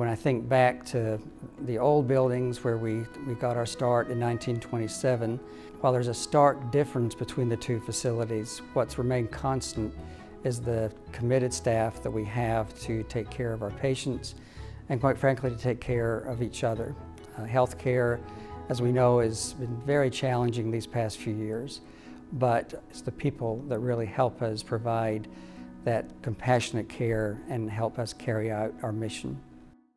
When I think back to the old buildings where we, we got our start in 1927, while there's a stark difference between the two facilities, what's remained constant is the committed staff that we have to take care of our patients and quite frankly to take care of each other. Uh, healthcare, as we know, has been very challenging these past few years, but it's the people that really help us provide that compassionate care and help us carry out our mission.